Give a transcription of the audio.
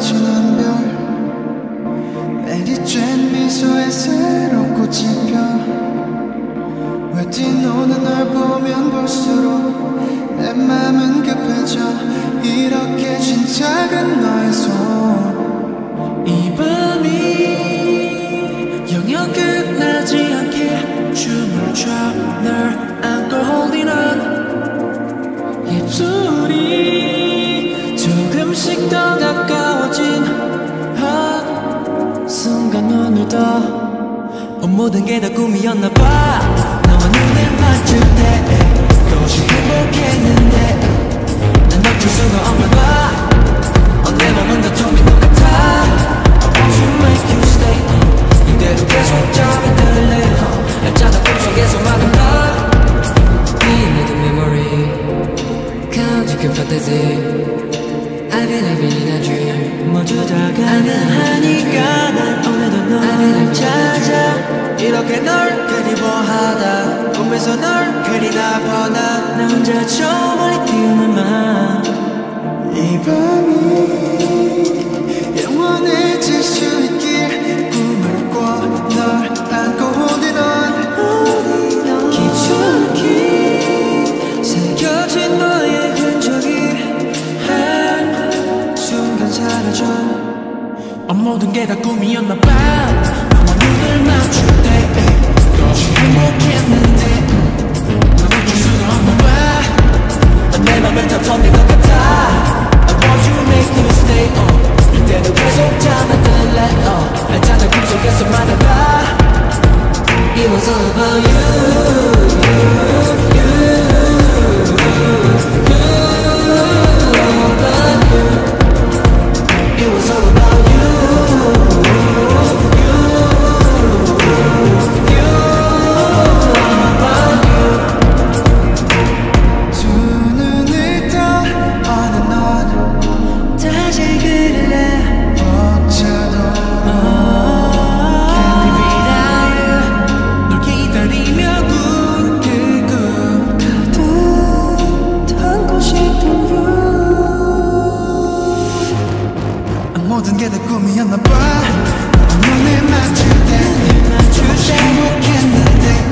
천한 별. 내리쬐는 미소에 새롭고 짚혀 왜 뛰노는 널 보면 볼수록 내 맘은 급해져. 이렇게 진작은 너의 손이 밤이 영영 끝나지 않게 춤을 춰널 어, 모든 게 다 꿈이었나 봐. 너와 눈을 맞출 때 도시 행복했는데 난 멈출 수가 없나 봐. 어, 내 맘은 다 텅빈 것 같아. I want to make you stay. 이대로 계속 잠이 들래. 알잖아 꿈속에서 이 모든 memory 가득한 fantasy I've been living in a dream. 모두 다 가능하니까 난 널 그리워하다. 꿈에서 널 그리나 보나 나 혼자 저 멀리 뛰는 맘이 밤이 영원해질 수 있길 꿈을 꿔널 안고 holding on 깊숙이 새겨진 너의 흔적이 한 순간 사라져 어, 모든 게 다 꿈이었나 봐. 너와 눈을 맞출 때 도시 행복했는데. 너 멈출 수가 없나 봐내 맘은 다 텅빈 것 같아. I want you make you stay on. 이대로 계속 잠들래 oh. 알잖아 꿈속에서 만나봐. It was all about you 모든 게 다 꿈이었나 봐. 눈을 맞출 때 행복했는데